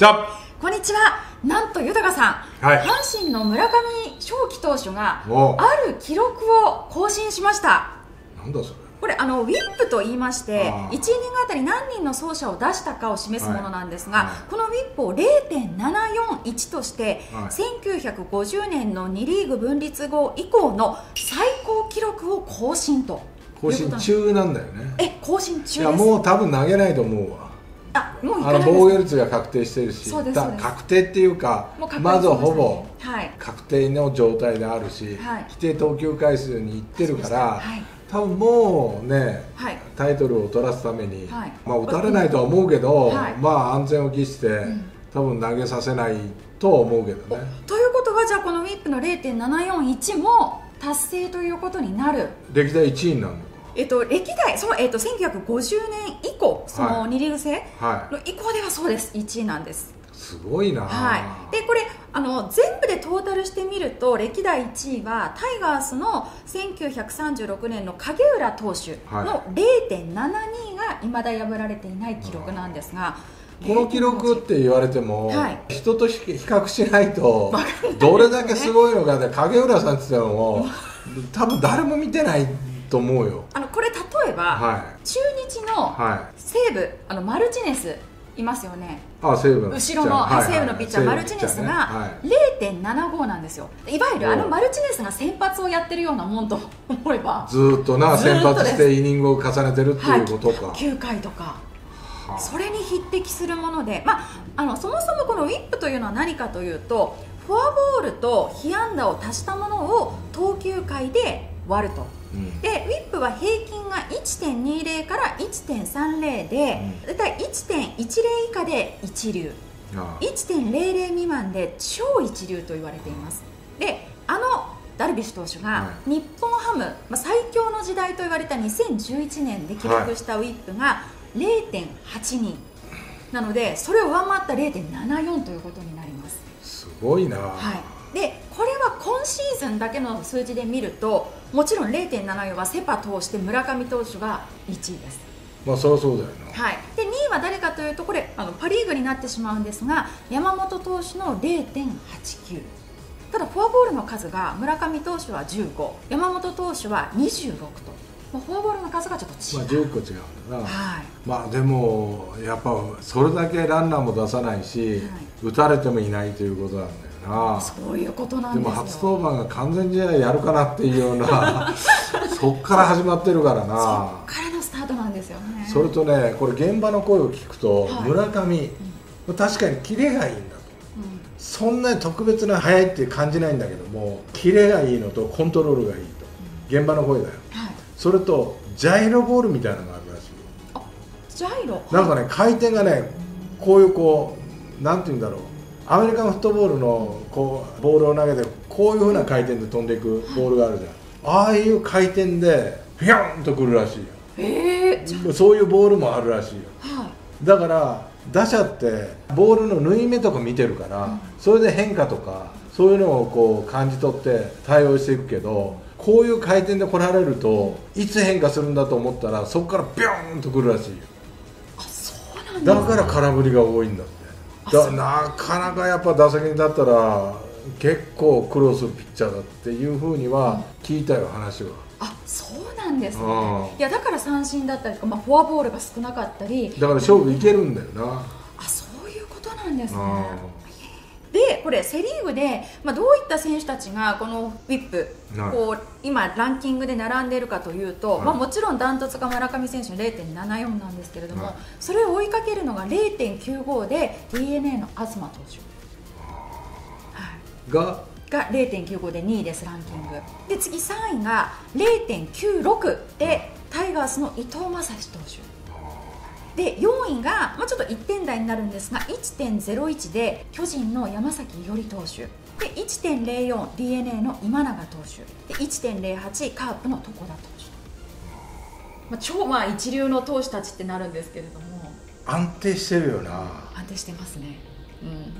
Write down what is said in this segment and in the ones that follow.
じゃこんにちは。なんと豊さん、はい。阪神の村上正輝投手がお。ある記録を更新しました。なんだそれ。これあのウィップと言いましてあー1イニングあたり何人の走者を出したかを示すものなんですが、はい。はい。このウィップを0.741として、はい。1950年の2リーグ分立後以降の最高記録を更新と更新中なんだよね。え更新いや中です。もう多分投げないと思うわあもういあの防御率が確定してるし確定っていうかまずしましたね。ほぼはい。確定の状態であるし、はい。規定投球回数にいってるから、はい。多分もうねはい。タイトルを取らすために、はい。まあ打たれないとは思うけど、はい。まあ安全を期して、ん。多分投げさせないとは思うけどね。ということはじゃあこのウィップの0.741も達成ということになる。歴代1位になるの？えっと、歴代その、えっと、1950年以降そのはい。二リーグ制の以降ではそうです。1位なんです、すごいな、はい、でこれあの全部でトータルしてみると歴代1位はタイガースの1936年の影浦投手の0.72がいまだ破られていない記録なんですがこの記録って言われても、はい。人と比較しないとどれだけすごいのかで影浦さんって言っても多分誰も見てないと思うよ。あのこれ例えば、はい。中日のはい。西武あのマルチネスいますよね。あ西武の後ろの、はい西武のピッチャー、マルチネスが0.75なんですよ。いわゆるあのマルチネスが先発をやってるようなもんと 思えば。ずーっとな先発してイニングを重ねてるっていうことか、9回とか。はあ。それに匹敵するもので、まあ、あのそもそもこのウィップというのは何かというとフォアボールと被安打を足したものを投球回で割ると。うん。でウィップは平均が1.20から1.30で、うだいたい1.10以下で一流。ああ。1.00未満で超一流と言われています。であのダルビッシュ投手がは日本ハム、まあ、最強の時代と言われた2011年で記録したウィップが0.82なのでそれを上回った0.74ということになります。すごいな、はい、でこれは今シーズンだけの数字で見るともちろん0.74はセ・パ通して村上投手が1位です。まあそりゃそうだよな、はい、で2位は誰かというとこれあのパ・リーグになってしまうんですが山本投手の0.89ただフォアボールの数が村上投手は15山本投手は26と、まあ、フォアボールの数がちょっと違う、まあ10個違うんだな、はい。まあでもやっぱそれだけランナーも出さないし、はい。打たれてもいないということなんだよな。そういうことなんでも初登板が完全試合やるかなっていうような そっから始まってるからそっなからのスタートなんですよね。それとねこれ現場の声を聞くと、はい。村上、確かにキレがいいんだと。うん。そんなに特別な速いって感じないんだけどもキレがいいのとコントロールがいいと。現場の声だよ。はい、それとジャイロボールみたいなのがあるらしいよ。あジャイロ？なんかね回転がねこういうこうなんて言うんだろうアメリカンフットボールのこうボールを投げてこういうふうな回転で飛んでいくボールがあるじゃん。ああいう回転でフィョンとくるらしいよ。えー、そういうボールもあるらしいよ。はい。だから打者ってボールの縫い目とか見てるから、それで変化とかそういうのをこう感じ取って対応していくけどこういう回転で来られるといつ変化するんだと思ったらそこからビョーンとくるらしいよ。あそうなんだ。だから空振りが多いんだ。ってだなかなかやっぱ打席に立ったら結構苦労するピッチャーだっていうふうには聞いたよ話は。あそうなんですね。うん。いやだから三振だったりとか、まあ、フォアボールが少なかったり。だから勝負いけるんだよな。あそういうことなんですね。あでこれセ・リーグで、まあ、どういった選手たちがこのウィップ、はい。こう今ランキングで並んでいるかというと、はい。まあ、もちろんダントツが村上選手の0.74なんですけれども、はい。それを追いかけるのが0.95で d n a の東投手、はい、が？が0.95で2位ですランキング。で次3位が0.96でタイガースの伊藤将司投手で4位が、まあ、ちょっと1点台になるんですが1.01で巨人の山崎伊織投手。で 1.04d n a の今永投手。で1.08カープの床田投手、まあ、超まあ一流の投手たちってなるんですけれども。安定してるよな。安定してますね。うん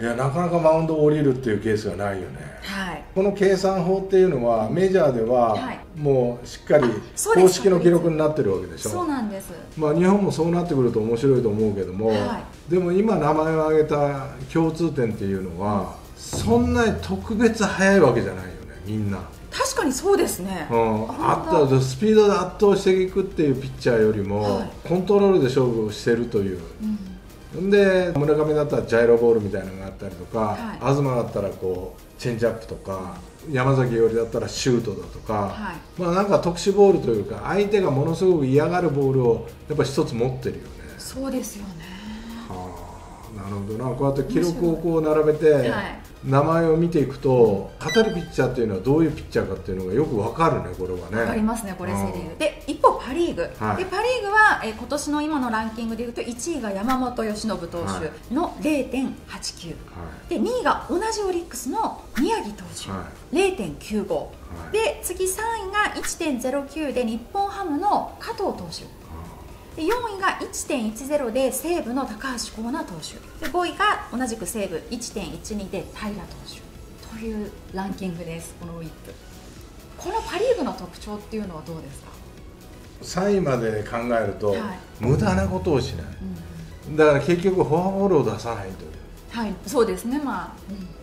いやなかなかマウンドを降りるっていうケースがないよね。はい。この計算法っていうのはメジャーでははい。もうしっかり公式の記録になってるわけでしょ。そうなんです。まあ日本もそうなってくると面白いと思うけども、はでも今名前を挙げた共通点っていうのはそんなに特別速いわけじゃないよねみんな、確かにそうですね、うん、ああとスピードで圧倒していくっていうピッチャーよりも、はい。コントロールで勝負をしてるという。うんで村上だったらジャイロボールみたいなのがあったりとか、はい。東だったらこうチェンジアップとか山崎よりだったらシュートだとか、はい。まあなんか特殊ボールというか相手がものすごく嫌がるボールをやっぱ一つ持ってるよね。そうですよね。はあ、なるほどな。こうやって記録をこう並べて、はい名前を見ていくと当たるピッチャーっていうのはどういうピッチャーかっていうのがよくわかるねこれはね。わかりますね、これ、うんセ・リーグ。で、一方、パ・リーグ、はい。でパ・リーグは、えー今年の今のランキングでいうと、1位が山本由伸投手の0.89、はで2位が同じオリックスの宮城投手、は0.95、いで次3位が1.09で日本ハムの加藤投手。で4位が1.10で西武の高橋光成投手。で5位が同じく西武1.12で平投手。というランキングですこのウィップ。このパ・リーグの特徴っていうのはどうですか、3位まで考えると、はい。無駄なことをしない。うん。だから結局フォアボールを出さないという。はい、そうですねまあ、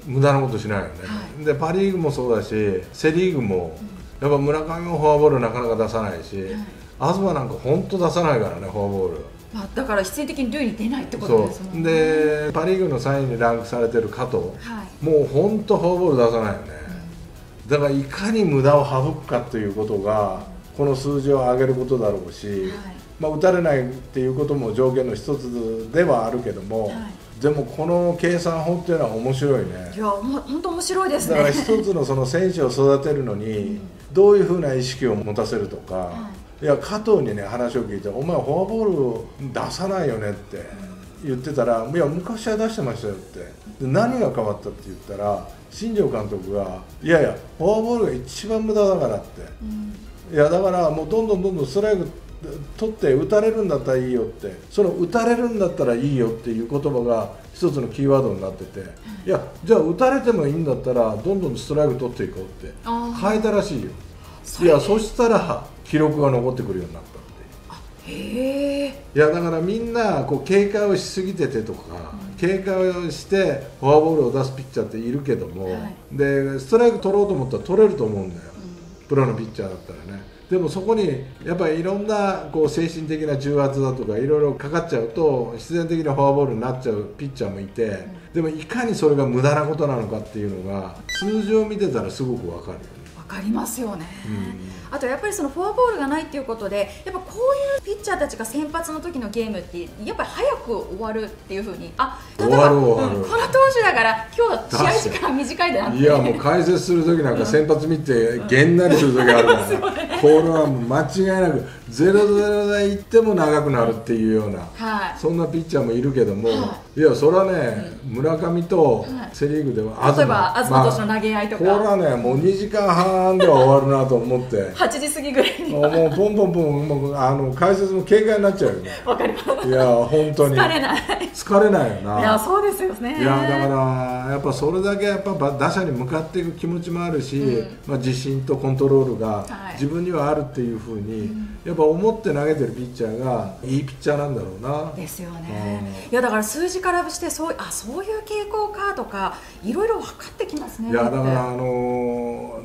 うん。無駄なことしないよね、はでパ・リーグもそうだしセ・リーグも、やっぱ村上もフォアボールなかなか出さないし、東なんか本当出さないからねフォアボール。まあ、だから必然的に塁に出ないってことですもんね。でパ・リーグの3位にランクされてる加藤。はい。もう本当フォアボール出さないよね、だからいかに無駄を省くかということがこの数字を上げることだろうし、はい。まあ、打たれないっていうことも条件の一つではあるけども、はい。でもこの計算法っていうのは面白いね。いやもう本当面白いですだねから一つのその選手を育てるのにどういうふうな意識を持たせるとか、い、や加藤にね話を聞いて「お前フォアボールを出さないよね」って言ってたら「いや昔は出してましたよ」って。で何が変わったって言ったら新庄監督が「いやいやフォアボールが一番無駄だから」って。うん。いやだからもうどんどんどんどんストライク取って打たれるんだったらいいよって。その打たれるんだったらいいよっていう言葉が一つのキーワードになってて。いやじゃあ打たれてもいいんだったらどんどんストライク取っていこうって。変えたらしいよいやそしたら記録が残ってくるようになったって。へえ。いやだからみんなこう警戒をしすぎててとか、警戒をしてフォアボールを出すピッチャーっているけども、はい。でストライク取ろうと思ったら取れると思うんだよ、プロのピッチャーだったらね。でもそこにやっぱりいろんなこう精神的な重圧だとかいろいろかかっちゃうと必然的にフォアボールになっちゃうピッチャーもいて、でもいかにそれが無駄なことなのかっていうのが数字を見てたらすごくわかるよね。わかりますよね、うん。あとやっぱりそのフォアボールがないっていうことでやっぱこういうピッチャーたちが先発の時のゲームってやっぱり早く終わるっていうふうにあ例えば終わる終わるう。んこの投手だから今日は試合時間短いでなって。いやもう解説する時なんか先発見てげんなりする時あるから、これは間違いなく0-0でいっても長くなるっていうような、はいそんなピッチャーもいるけども、、はいやそれはね、村上とセ・リーグでは例えば東投手の投げ合いとか、これはねもう2時間半では終わるなと思って8時過ぎぐらいにもうもうポンポンポンもうあの解説も警戒になっちゃうよねわかりますいや本当に疲れない疲れないよないやそうですよねいやだからやっぱそれだけやっぱ打者に向かっていく気持ちもあるし、うんまあ、自信とコントロールが自分にはあるっていうふうに、やっぱ思って投げてるピッチャーがいいピッチャーなんだろうな。ですよね。いやだから数字からしてそうあそういう傾向かとかいろいろ分かってきますねいやだからあの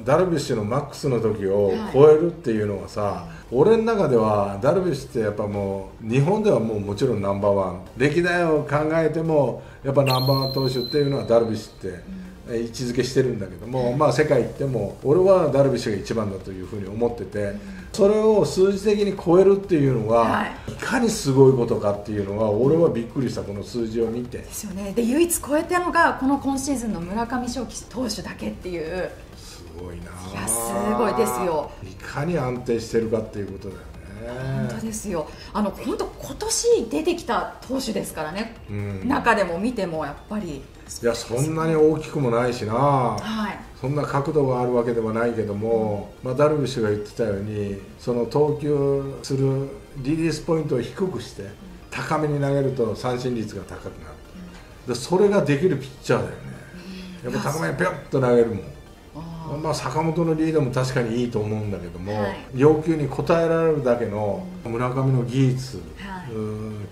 ーダルビッシュのマックスの時をはい。超えるっていうのはさ、俺の中ではダルビッシュってやっぱもう日本ではもうもちろんナンバーワン。歴代を考えてもやっぱナンバーワン投手っていうのはダルビッシュって、え位置づけしてるんだけども、まあ世界行っても俺はダルビッシュが一番だというふうに思ってて、それを数字的に超えるっていうのが、はい。い、かにすごいことかっていうのが俺はびっくりしたこの数字を見て。ですよね。で唯一超えたのがこの今シーズンの村上頌樹投手だけっていう。すごいなあ。いやすごいですよ。いかに安定してるかっていうことだよ本当ねですよ。あの本当今年出てきた投手ですからね、うん。中でも見てもやっぱり。いやそんなに大きくもないしな。はい。そんな角度があるわけではないけども、まあ、ダルビッシュが言ってたようにその投球するリリースポイントを低くして高めに投げると三振率が高くなる。でそれができるピッチャーだよね。やっぱ高めにピョッと投げるもん。あまあ、坂本のリードも確かにいいと思うんだけども、はい。要求に応えられるだけの村上の技術、はい。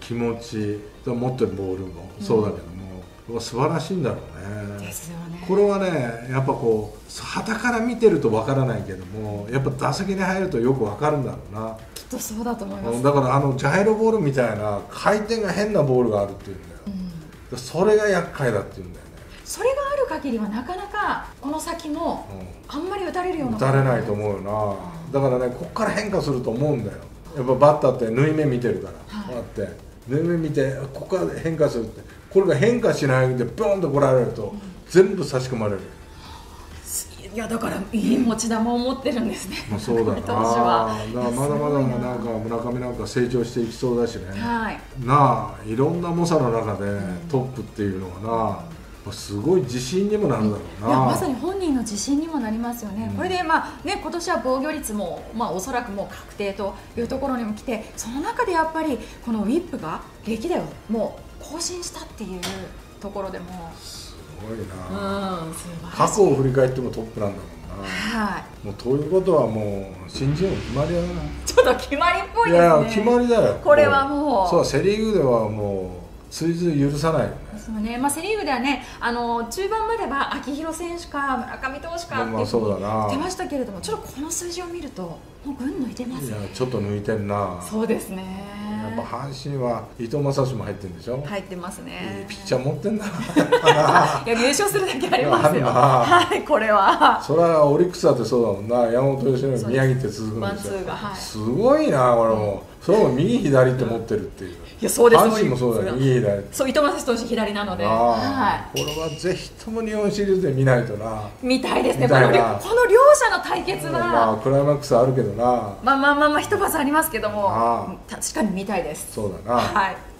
気持ち持ってるボールもそうだけども、素晴らしいんだろうね。ですよね。これはねやっぱこう旗から見てるとわからないけどもやっぱ打席に入るとよくわかるんだろうな。きっとそうだと思います、だからあのジャイロボールみたいな回転が変なボールがあるっていうんだよ。うん。それが厄介だっていうんだよ。ね、それがある限りはなかなかこの先もうん。あんまり打たれるような打たれないと思うよな。だからねこっから変化すると思うんだよ。やっぱバッターって縫い目見てるから、はい。こうやって。縫い目見てここから変化するって。これが変化しないでボーンと来られると、全部差し込まれる。いやだからいい持ち球を持ってるんですね。まあそうだな。だからまだまだな。んか村上なんか成長していきそうだしね、はい。なあいろんな猛者の中でトップっていうのはな、すごい自信にもなるだろうな、いやまさに本人の自信にもなりますよね、うん。これで、まあね、今年は防御率も、まあ、おそらくもう確定というところにも来てその中でやっぱりこのウィップが歴代をもう更新したっていうところでも。すごいうんな、素晴らしい。過去を振り返ってもトップなんだもんな、はい。もうということはもう新人王決まりだな。ちょっと決まりっぽいいですね。や決まりだよ。これはもう。そうセ・リーグではもう追随許さないよね。そうね。まあ、セ・リーグではねあの中盤までは秋広選手か村上投手かってまあそうだな。出ましたけれどもちょっとこの数字を見るともう群抜いてますいやねちょっと抜いてんな。そうですね。やっぱ阪神は伊藤将司も入ってるんでしょ、入ってますね。いいピッチャー持ってんだな。いや優勝するだけありますよ。はいこれは。それはオリックスだってそうだもんな。山本由伸そう宮城って続くんでしょツーがはい。すごいなこれもそれも右左って持ってるっていう。いやそうです。阪神もそうだよ右左。そう伊藤将司投手左なので、あはあこれはぜひとも日本シリーズで見ないとな、い、見たいですね。このこの両者の対決は、まあクライマックスあるけどな。まあまあまあまあ一バスありますけども。あ。確かに見たいです。そうだな、はい